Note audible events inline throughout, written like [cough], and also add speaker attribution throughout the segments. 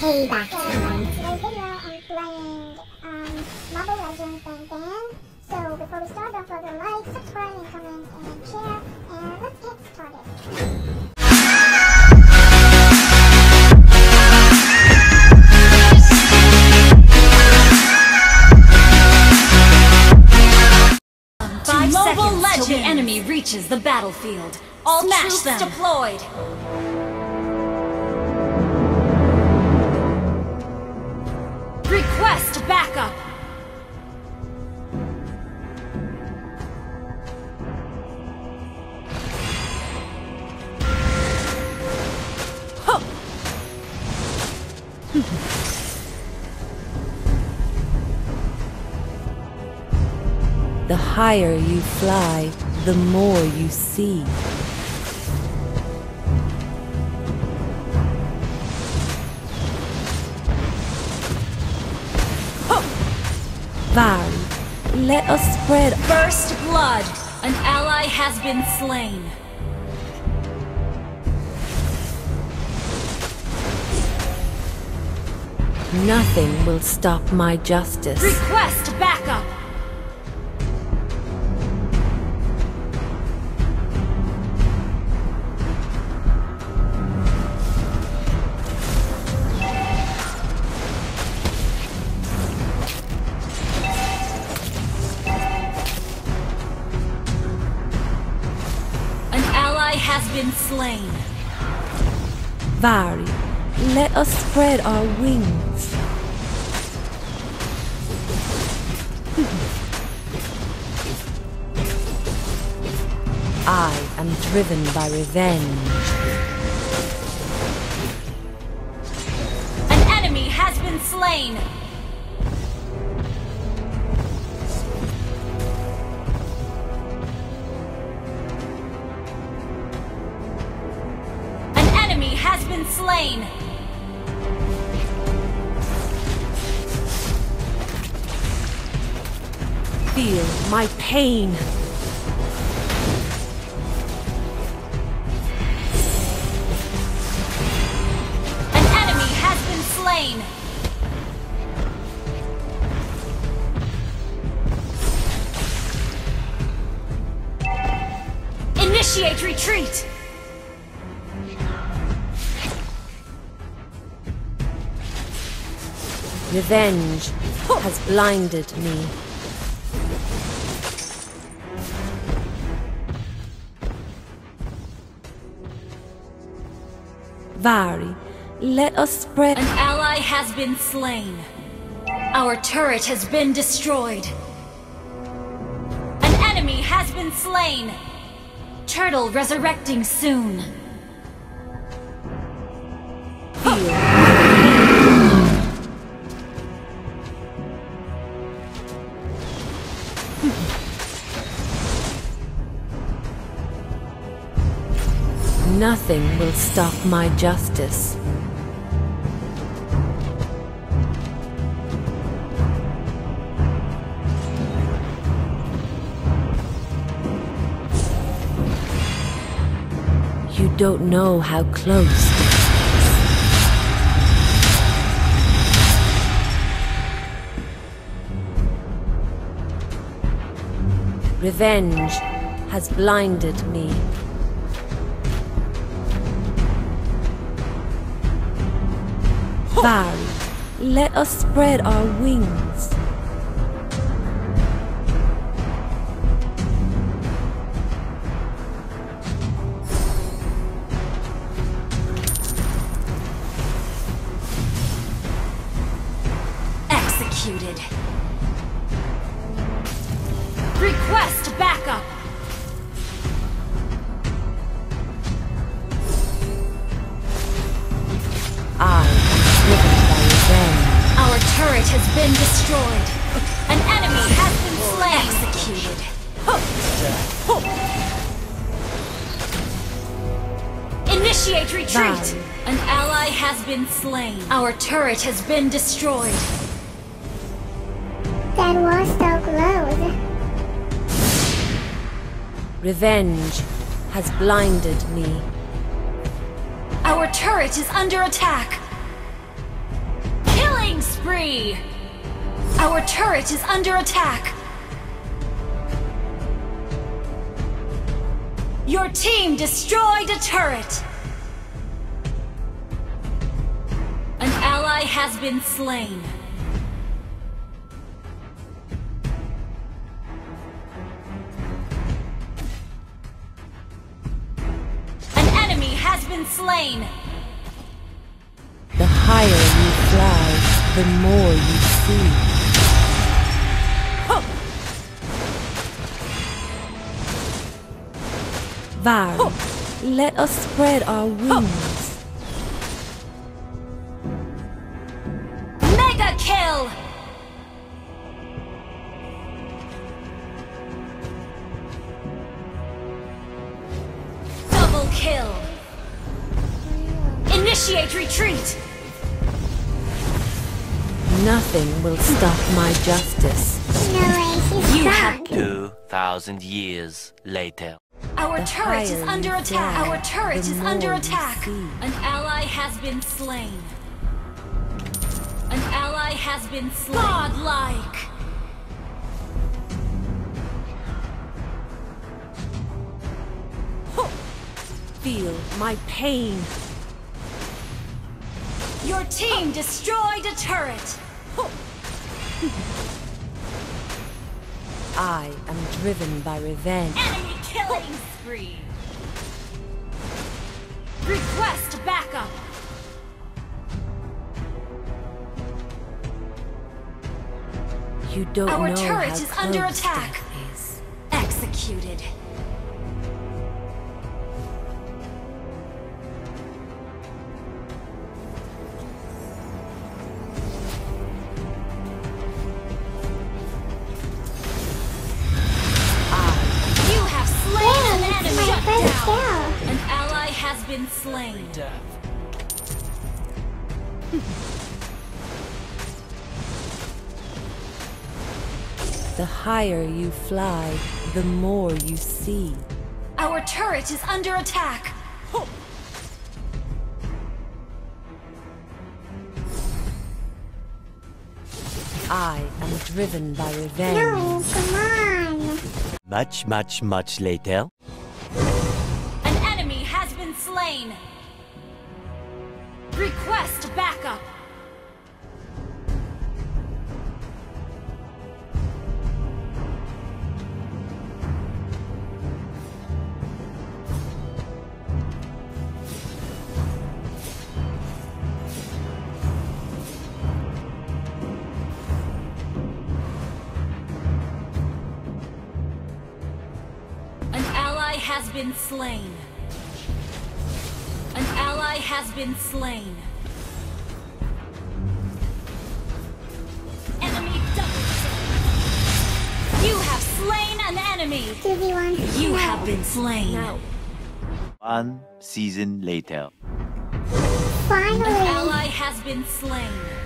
Speaker 1: Payback time.
Speaker 2: Today's video, I'm playing um, Mobile Legends Bang Bang. So before we start, don't forget to like, subscribe, and comment, and share. And let's get started.
Speaker 3: Mobile
Speaker 4: seconds till the enemy reaches the battlefield. All troops
Speaker 3: them.
Speaker 4: deployed. Request backup. [laughs]
Speaker 5: The higher you fly, the more you see. Let us spread
Speaker 4: First blood. An ally has been slain.
Speaker 5: Nothing will stop my justice.
Speaker 4: Request backup.
Speaker 5: Vari, let us spread our wings. I am driven by revenge.
Speaker 4: An enemy has been slain.
Speaker 5: Pain.
Speaker 4: An enemy has been slain. Initiate retreat.
Speaker 5: Revenge has blinded me. Vari, let us spread.
Speaker 4: An ally has been slain. Our turret has been destroyed. An enemy has been slain. Turtle resurrecting soon.
Speaker 5: Nothing will stop my justice. You don't know how close. Revenge has blinded me. Vari, let us spread our wings.
Speaker 4: Executed. Request backup. Turret has been destroyed. An enemy has been slain. Executed. Initiate retreat.
Speaker 5: Valley.
Speaker 4: An ally has been slain. Our turret has been destroyed.
Speaker 2: That was so close.
Speaker 5: Revenge has blinded me.
Speaker 4: Our Our turret is under attack. Spree! Our turret is under attack. Your team destroyed a turret. An ally has been slain. An enemy has been slain.
Speaker 5: The more you see. Varn, let us spread our wings.
Speaker 4: Mega kill! Double kill! Initiate retreat!
Speaker 5: Nothing will stop my justice.
Speaker 2: No way, she's
Speaker 4: You
Speaker 2: strong.
Speaker 4: have
Speaker 3: 2,000 years later.
Speaker 4: Our
Speaker 5: The
Speaker 4: turret is under attack.
Speaker 5: fly,
Speaker 4: Our turret is under attack. An ally has been slain. An ally has been slain. Godlike!
Speaker 5: Feel my pain.
Speaker 4: Your team destroyed a turret.
Speaker 5: I am driven by revenge.
Speaker 4: Enemy killing spree. Request backup.
Speaker 5: You don't
Speaker 4: Our
Speaker 5: know
Speaker 4: turret
Speaker 5: how
Speaker 4: is under attack.
Speaker 5: is.
Speaker 4: Executed.
Speaker 5: Higher you fly, the more you see.
Speaker 4: Our turret is under attack.
Speaker 5: I am driven by revenge.
Speaker 2: No, come on.
Speaker 3: Much, much, much later.
Speaker 4: An enemy has been slain. Request backup. Has been slain. An ally has been slain. Enemy double kill. You have slain an enemy.
Speaker 2: 2v1.
Speaker 4: You have been slain.
Speaker 5: Now,
Speaker 3: One season later.
Speaker 2: Finally.
Speaker 4: An ally has been slain.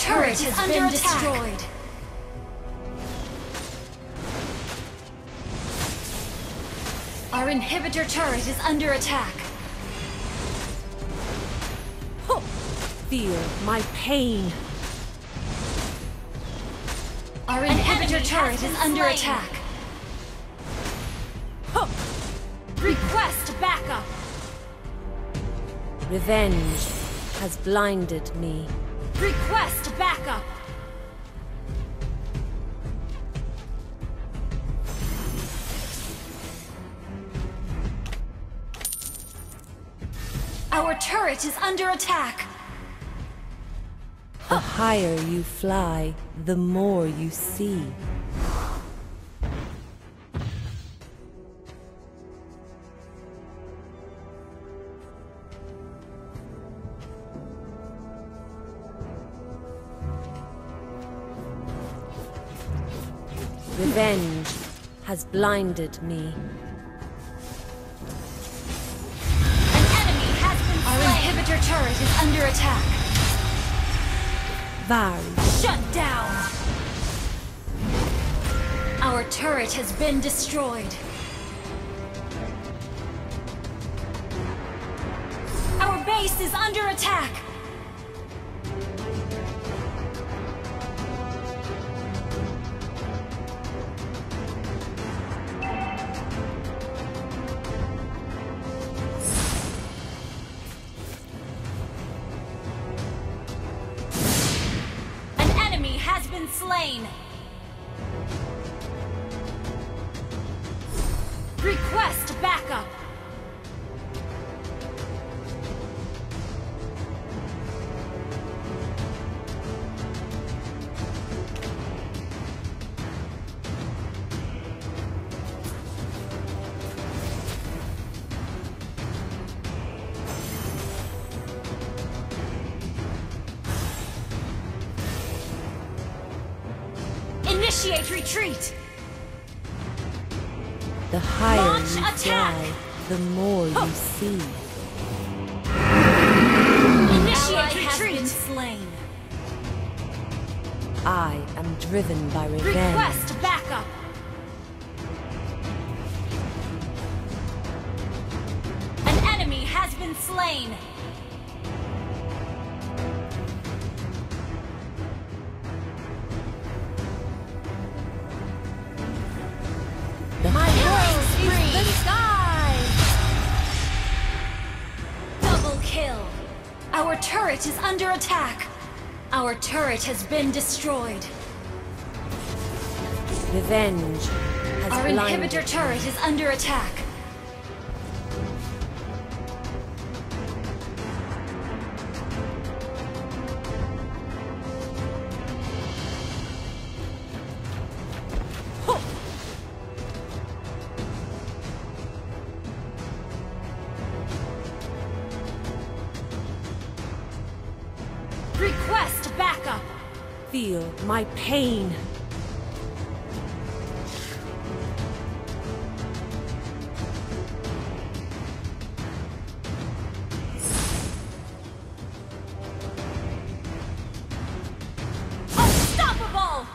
Speaker 4: Our turret has been destroyed. Our inhibitor turret is under attack.
Speaker 5: feel my pain.
Speaker 4: Our inhibitor turret is under attack. Request backup.
Speaker 5: Revenge has blinded me.
Speaker 4: Request backup. Our turret is under attack.
Speaker 5: The higher you fly, the more you see. Blinded me.
Speaker 4: An enemy has been Our inhibitor turret is under attack.
Speaker 5: Vari.
Speaker 4: Shut down! Our turret has been destroyed. Our base is under attack! Initiate retreat!
Speaker 5: The higher
Speaker 4: Launch
Speaker 5: you
Speaker 4: attack!
Speaker 5: fly, the more you see.
Speaker 4: Initiate retreat! slain.
Speaker 5: I am driven by revenge.
Speaker 4: Request backup! An enemy has been slain! Turret is under attack! Our turret has been destroyed.
Speaker 5: revenge has
Speaker 4: Our inhibitor turret is under attack.
Speaker 5: Feel my pain.
Speaker 4: Unstoppable!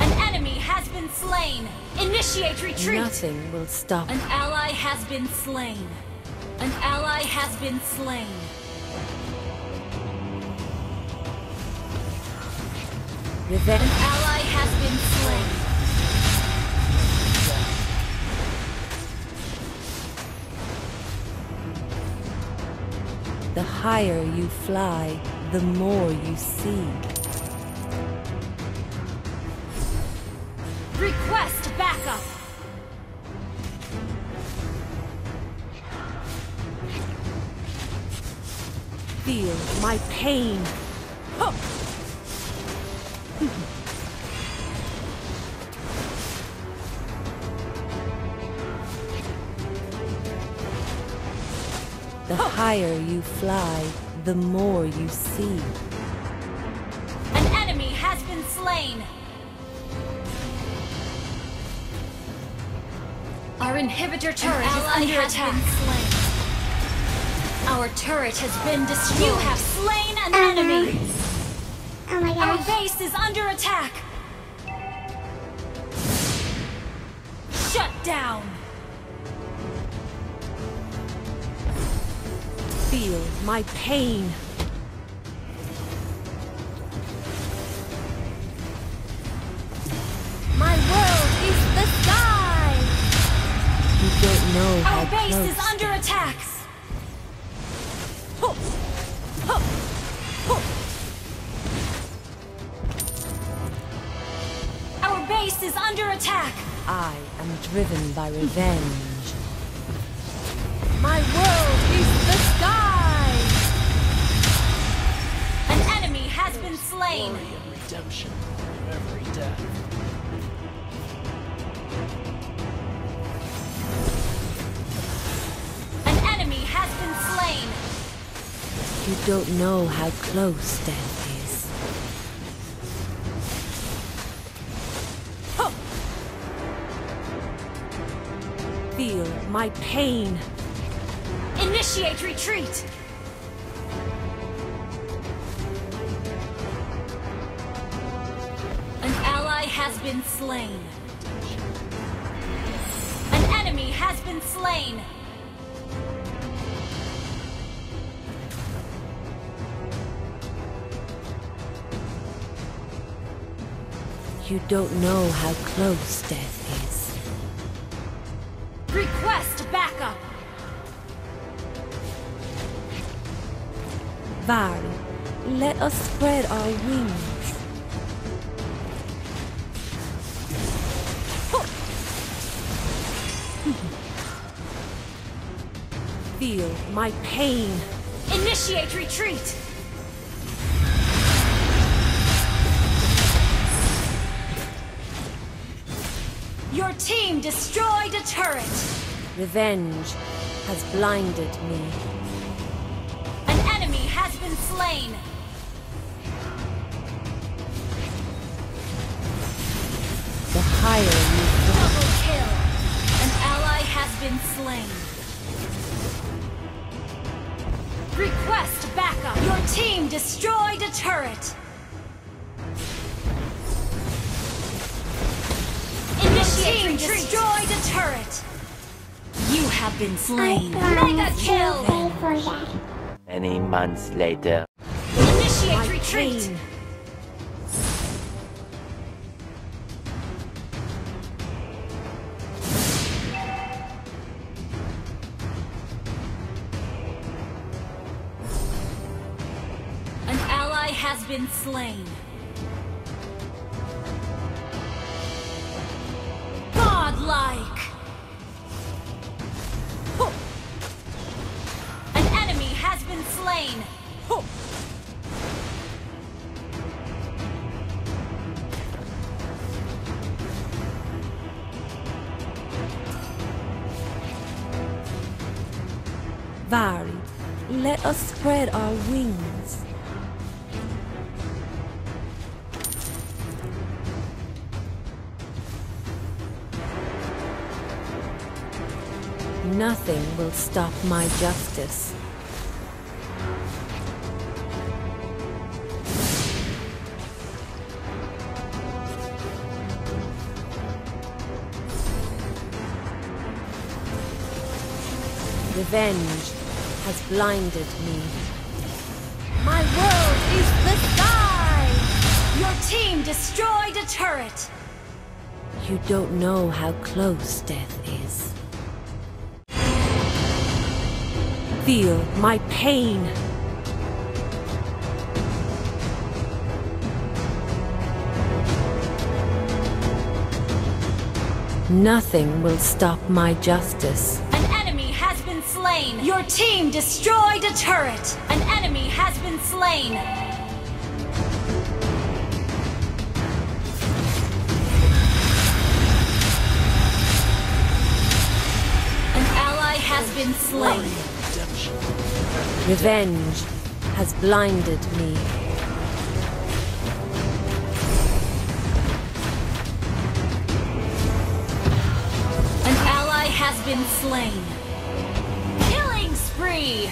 Speaker 4: An enemy has been slain. Initiate retreat.
Speaker 5: Nothing will stop.
Speaker 4: An ally has been slain. An ally has been slain.
Speaker 5: Revenge.
Speaker 4: Ally has been slain.
Speaker 5: The higher you fly, the more you see.
Speaker 4: Request backup.
Speaker 5: Feel my pain. The higher you fly, the more you see.
Speaker 4: An enemy has been slain. Our inhibitor turret is under attack. Our turret has been destroyed. You have slain an enemy. Is under attack. Shut down.
Speaker 5: Feel my pain.
Speaker 4: My world is the sky.
Speaker 5: You don't know how
Speaker 4: Our base
Speaker 5: close
Speaker 4: is under attack. Base is under attack.
Speaker 5: I am driven by revenge.
Speaker 4: My world is the sky. An enemy has been slain.
Speaker 6: glory and redemption from every death.
Speaker 4: An enemy has been slain.
Speaker 5: You don't know how close death my pain.
Speaker 4: Initiate retreat! An ally has been slain. An enemy has been slain.
Speaker 5: You don't know how close death
Speaker 4: Request backup.
Speaker 5: Vari, let us spread our wings. Feel my pain.
Speaker 4: Initiate retreat. Team destroyed a turret.
Speaker 5: Revenge has blinded me.
Speaker 4: An enemy has been slain.
Speaker 5: The higher you
Speaker 4: Double kill. An ally has been slain. Request backup. Your team destroyed a turret. Have been slain. Mega kill.
Speaker 2: Pay for that.
Speaker 3: Many months later.
Speaker 4: Initiate
Speaker 5: my
Speaker 4: retreat.
Speaker 5: pain.
Speaker 4: An ally has been slain.
Speaker 5: Us spread our wings. Nothing will stop my justice. Revenge has blinded me.
Speaker 4: My world is the sky! Your team destroyed a turret.
Speaker 5: You don't know how close death is. Feel my pain. Nothing will stop my justice.
Speaker 4: Slain. Your team destroyed a turret. An enemy has been slain. An ally has been slain.
Speaker 5: Revenge has blinded me.
Speaker 4: An ally has been slain. Killing!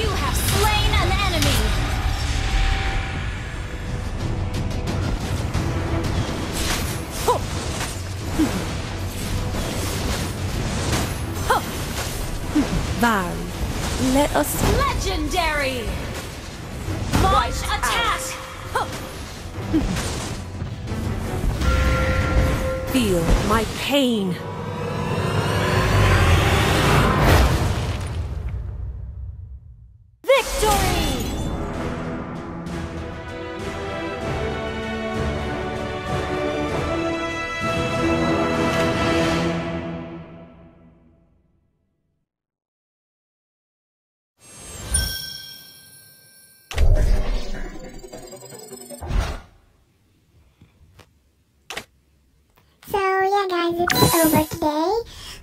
Speaker 4: You have slain an enemy!
Speaker 5: Vari, let us
Speaker 4: Legendary! Launch attack!
Speaker 5: feel my pain.
Speaker 2: Guys, it's over today.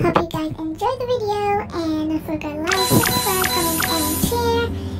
Speaker 2: Hope you guys enjoyed the video and don't forget to like, subscribe, comment, and share.